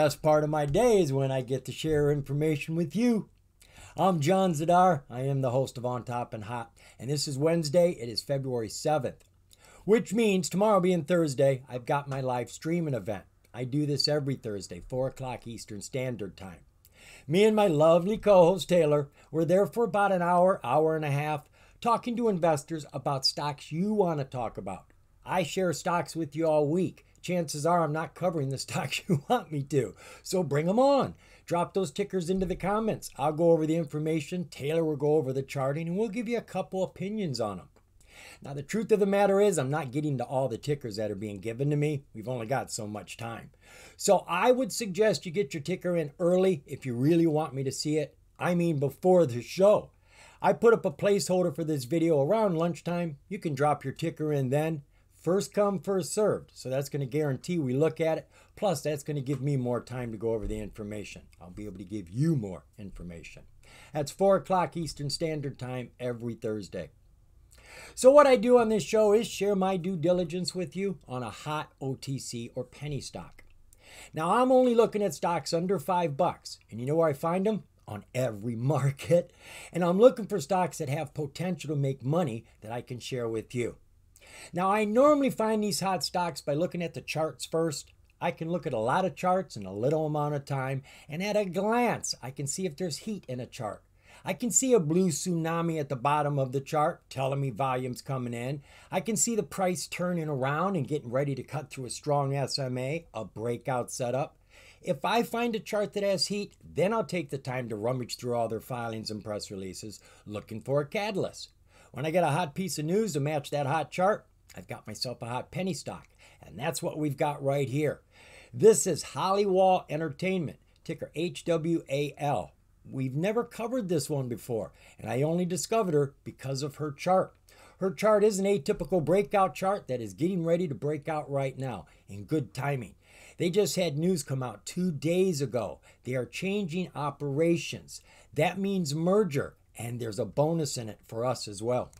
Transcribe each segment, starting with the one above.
Best part of my day is when I get to share information with you. I'm John Zidar. I am the host of On Top and Hot, and this is Wednesday. It is February 7th, which means tomorrow being Thursday, I've got my live streaming event. I do this every Thursday, 4 o'clock Eastern Standard Time. Me and my lovely co host Taylor were there for about an hour, hour and a half, talking to investors about stocks you want to talk about. I share stocks with you all week chances are I'm not covering the stocks you want me to. So bring them on. Drop those tickers into the comments. I'll go over the information. Taylor will go over the charting, and we'll give you a couple opinions on them. Now, the truth of the matter is, I'm not getting to all the tickers that are being given to me. We've only got so much time. So I would suggest you get your ticker in early if you really want me to see it. I mean, before the show. I put up a placeholder for this video around lunchtime. You can drop your ticker in then. First come, first served. So that's going to guarantee we look at it. Plus, that's going to give me more time to go over the information. I'll be able to give you more information. That's 4 o'clock Eastern Standard Time every Thursday. So, what I do on this show is share my due diligence with you on a hot OTC or penny stock. Now, I'm only looking at stocks under five bucks. And you know where I find them? On every market. And I'm looking for stocks that have potential to make money that I can share with you. Now, I normally find these hot stocks by looking at the charts first. I can look at a lot of charts in a little amount of time, and at a glance, I can see if there's heat in a chart. I can see a blue tsunami at the bottom of the chart telling me volume's coming in. I can see the price turning around and getting ready to cut through a strong SMA, a breakout setup. If I find a chart that has heat, then I'll take the time to rummage through all their filings and press releases looking for a catalyst. When I get a hot piece of news to match that hot chart, I've got myself a hot penny stock. And that's what we've got right here. This is Hollywall Entertainment, ticker HWAL. We've never covered this one before, and I only discovered her because of her chart. Her chart is an atypical breakout chart that is getting ready to break out right now in good timing. They just had news come out two days ago. They are changing operations. That means merger and there's a bonus in it for us as well.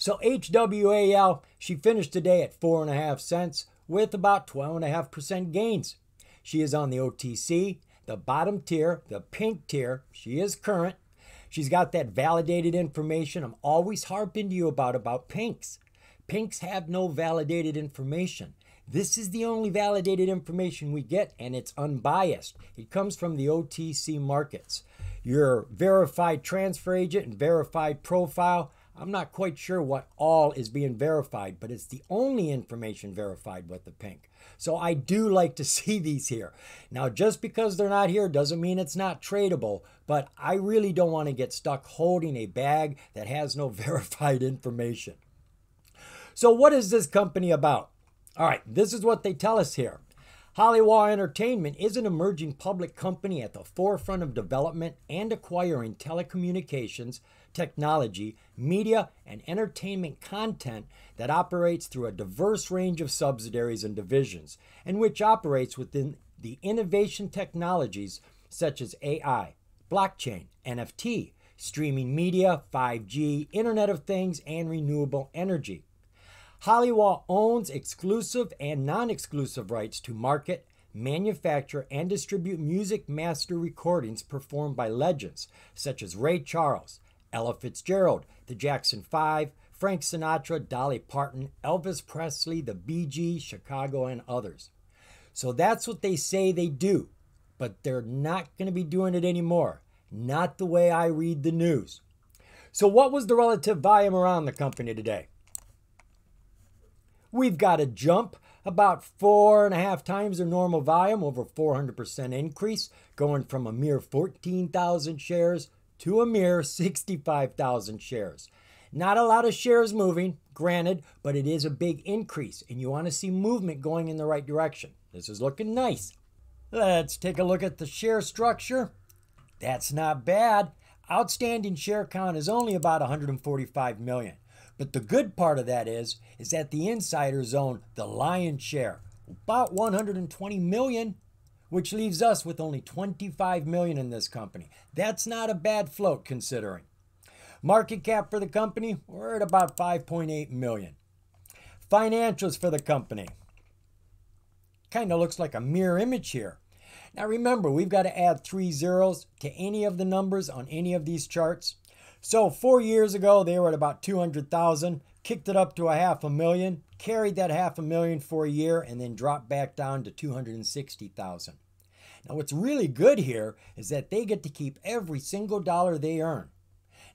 So HWAL, she finished today at four and a half cents with about 12.5% gains. She is on the OTC, the bottom tier, the pink tier. She is current. She's got that validated information I'm always harping to you about about pinks. Pinks have no validated information. This is the only validated information we get, and it's unbiased. It comes from the OTC markets your verified transfer agent and verified profile. I'm not quite sure what all is being verified, but it's the only information verified with the pink. So I do like to see these here. Now, just because they're not here doesn't mean it's not tradable, but I really don't want to get stuck holding a bag that has no verified information. So, what is this company about? All right, this is what they tell us here. Hollywall Entertainment is an emerging public company at the forefront of development and acquiring telecommunications, technology, media, and entertainment content that operates through a diverse range of subsidiaries and divisions, and which operates within the innovation technologies such as AI, blockchain, NFT, streaming media, 5G, Internet of Things, and renewable energy. Hollywall owns exclusive and non exclusive rights to market, manufacture, and distribute music master recordings performed by legends such as Ray Charles, Ella Fitzgerald, the Jackson Five, Frank Sinatra, Dolly Parton, Elvis Presley, the Bee Gees, Chicago, and others. So that's what they say they do, but they're not going to be doing it anymore. Not the way I read the news. So, what was the relative volume around the company today? We've got a jump about four and a half times their normal volume, over 400% increase, going from a mere 14,000 shares to a mere 65,000 shares. Not a lot of shares moving, granted, but it is a big increase, and you want to see movement going in the right direction. This is looking nice. Let's take a look at the share structure. That's not bad. Outstanding share count is only about 145 million. But the good part of that is, is that the insiders own the lion's share, about 120 million, which leaves us with only 25 million in this company. That's not a bad float considering. Market cap for the company, we're at about 5.8 million. Financials for the company. Kind of looks like a mirror image here. Now remember, we've got to add three zeros to any of the numbers on any of these charts. So four years ago, they were at about 200,000, kicked it up to a half a million, carried that half a million for a year, and then dropped back down to 260,000. Now, what's really good here is that they get to keep every single dollar they earn.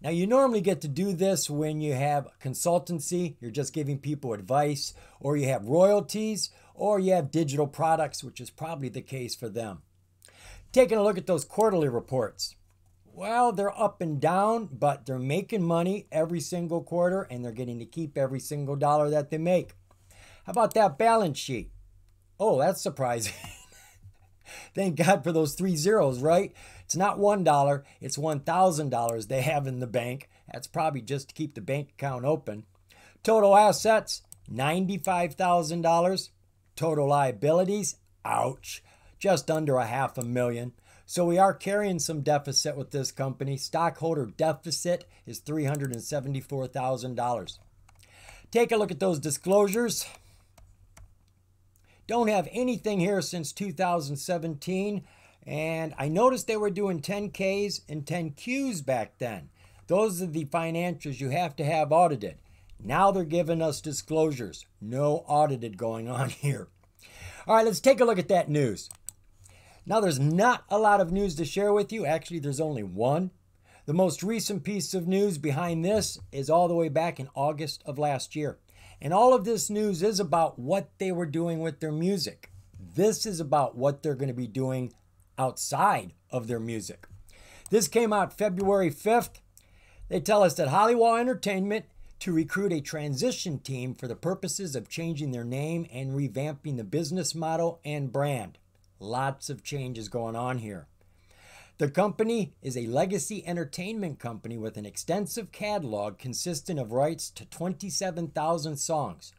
Now, you normally get to do this when you have consultancy, you're just giving people advice, or you have royalties, or you have digital products, which is probably the case for them. Taking a look at those quarterly reports. Well, they're up and down, but they're making money every single quarter and they're getting to keep every single dollar that they make. How about that balance sheet? Oh, that's surprising. Thank God for those three zeros, right? It's not $1, it's $1,000 they have in the bank. That's probably just to keep the bank account open. Total assets, $95,000. Total liabilities, ouch, just under a half a million. So we are carrying some deficit with this company. Stockholder deficit is $374,000. Take a look at those disclosures. Don't have anything here since 2017. And I noticed they were doing 10Ks and 10Qs back then. Those are the financials you have to have audited. Now they're giving us disclosures. No audited going on here. All right, let's take a look at that news. Now, there's not a lot of news to share with you. Actually, there's only one. The most recent piece of news behind this is all the way back in August of last year. And all of this news is about what they were doing with their music. This is about what they're going to be doing outside of their music. This came out February 5th. They tell us that Hollywall Entertainment to recruit a transition team for the purposes of changing their name and revamping the business model and brand. Lots of changes going on here. The company is a legacy entertainment company with an extensive catalog consisting of rights to 27,000 songs.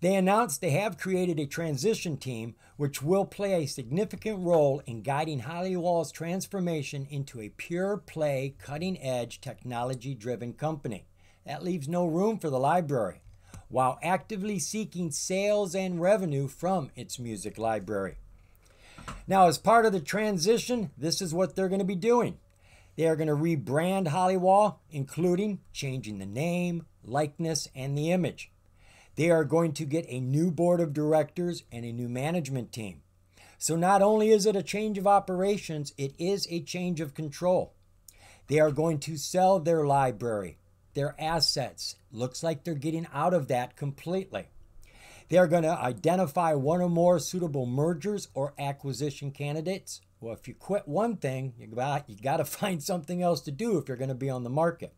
They announced they have created a transition team which will play a significant role in guiding Hollywall's transformation into a pure play, cutting edge, technology driven company. That leaves no room for the library, while actively seeking sales and revenue from its music library. Now, as part of the transition, this is what they're going to be doing. They are going to rebrand Hollywall, including changing the name, likeness, and the image. They are going to get a new board of directors and a new management team. So, not only is it a change of operations, it is a change of control. They are going to sell their library, their assets. Looks like they're getting out of that completely. They are going to identify one or more suitable mergers or acquisition candidates. Well, if you quit one thing, you got, you got to find something else to do if you're going to be on the market.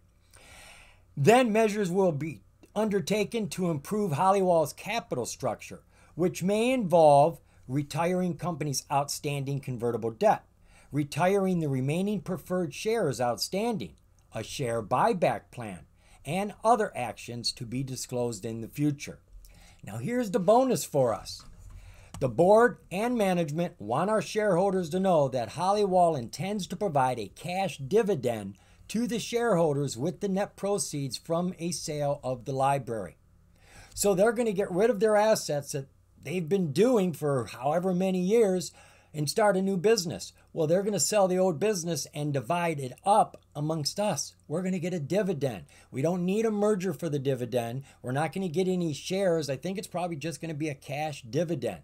Then measures will be undertaken to improve Hollywall's capital structure, which may involve retiring company's outstanding convertible debt, retiring the remaining preferred shares outstanding, a share buyback plan, and other actions to be disclosed in the future. Now, here's the bonus for us. The board and management want our shareholders to know that Hollywall intends to provide a cash dividend to the shareholders with the net proceeds from a sale of the library. So they're going to get rid of their assets that they've been doing for however many years and start a new business. Well, they're going to sell the old business and divide it up amongst us. We're going to get a dividend. We don't need a merger for the dividend. We're not going to get any shares. I think it's probably just going to be a cash dividend.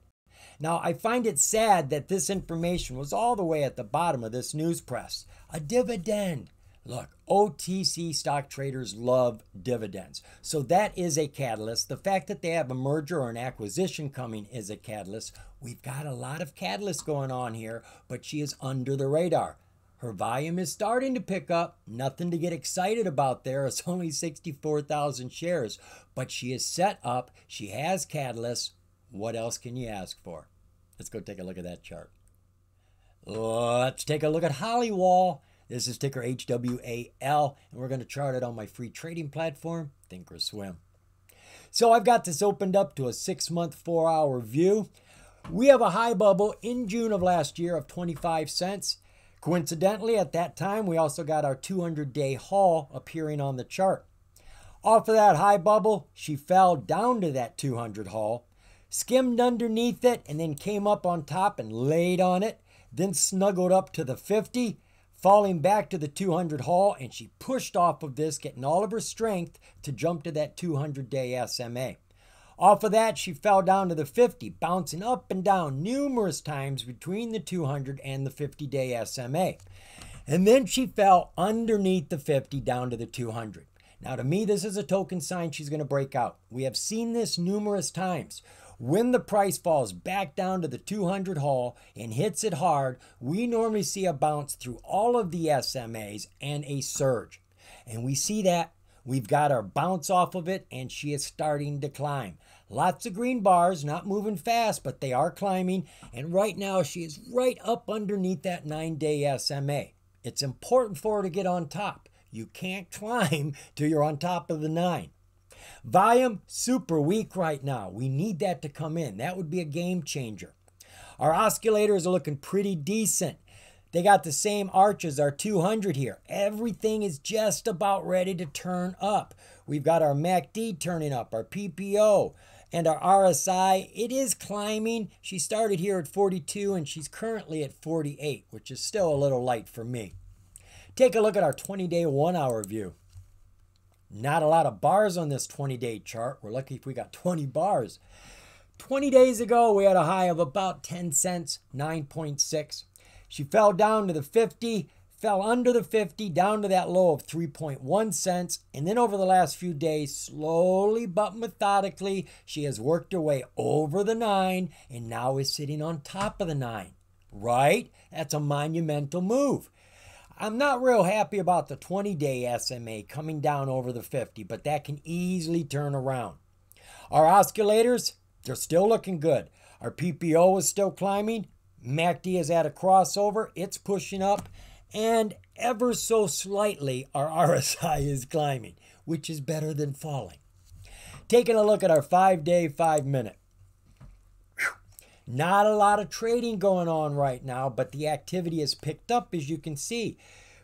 Now, I find it sad that this information was all the way at the bottom of this news press. A dividend. Look, OTC stock traders love dividends. So that is a catalyst. The fact that they have a merger or an acquisition coming is a catalyst. We've got a lot of catalysts going on here, but she is under the radar. Her volume is starting to pick up. Nothing to get excited about there. It's only 64,000 shares, but she is set up. She has catalysts. What else can you ask for? Let's go take a look at that chart. Let's take a look at Hollywall. This is ticker HWAL, and we're going to chart it on my free trading platform, Thinkorswim. So I've got this opened up to a six month, four hour view. We have a high bubble in June of last year of 25 cents. Coincidentally, at that time, we also got our 200 day haul appearing on the chart. Off of that high bubble, she fell down to that 200 haul, skimmed underneath it, and then came up on top and laid on it. then snuggled up to the 50, falling back to the 200 haul, and she pushed off of this, getting all of her strength to jump to that 200 day SMA. Off of that, she fell down to the 50, bouncing up and down numerous times between the 200 and the 50 day SMA. And then she fell underneath the 50 down to the 200. Now, to me, this is a token sign she's going to break out. We have seen this numerous times. When the price falls back down to the 200 haul and hits it hard, we normally see a bounce through all of the SMAs and a surge. And we see that. We've got our bounce off of it, and she is starting to climb. Lots of green bars, not moving fast, but they are climbing. And right now, she is right up underneath that nine day SMA. It's important for her to get on top. You can't climb till you're on top of the nine. Volume, super weak right now. We need that to come in. That would be a game changer. Our oscillators are looking pretty decent. They got the same arch as our 200 here. Everything is just about ready to turn up. We've got our MACD turning up, our PPO, and our RSI. It is climbing. She started here at 42 and she's currently at 48, which is still a little light for me. Take a look at our 20 day one hour view. Not a lot of bars on this 20 day chart. We're lucky if we got 20 bars. 20 days ago, we had a high of about 10 cents, 9.6. She fell down to the 50, fell under the 50, down to that low of 3.1 cents. And then over the last few days, slowly but methodically, she has worked her way over the 9 and now is sitting on top of the 9. Right? That's a monumental move. I'm not real happy about the 20 day SMA coming down over the 50, but that can easily turn around. Our oscillators, they're still looking good. Our PPO is still climbing. MACD is at a crossover, it's pushing up, and ever so slightly, our RSI is climbing, which is better than falling. Taking a look at our five day, five minute. Not a lot of trading going on right now, but the activity has picked up as you can see.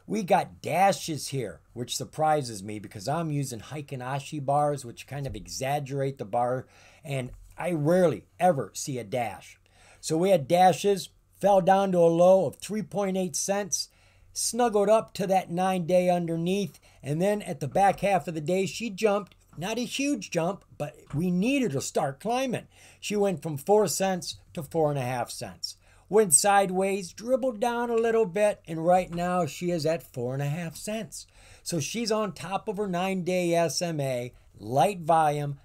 We got dashes here, which surprises me because I'm using Heikin Ashi bars, which kind of exaggerate the bar, and I rarely ever see a dash. So we had dashes, fell down to a low of 3.8 cents, snuggled up to that nine day underneath, and then at the back half of the day, she jumped not a huge jump, but we needed to start climbing. She went from 4 cents to 4.5 cents. Went sideways, dribbled down a little bit, and right now she is at 4.5 cents. So she's on top of her nine day SMA, light volume.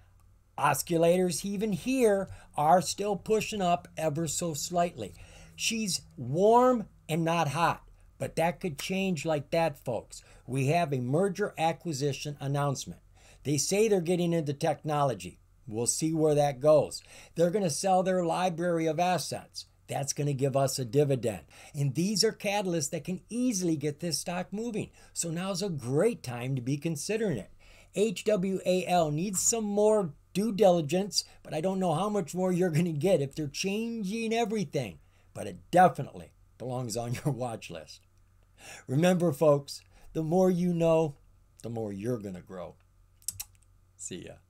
Oscillators, even here, are still pushing up ever so slightly. She's warm and not hot, but that could change like that, folks. We have a merger acquisition announcement. They say they're getting into technology. We'll see where that goes. They're going to sell their library of assets. That's going to give us a dividend. And these are catalysts that can easily get this stock moving. So now's a great time to be considering it. HWAL needs some more due diligence, but I don't know how much more you're going to get if they're changing everything. But it definitely belongs on your watch list. Remember, folks, the more you know, the more you're going to grow. See ya.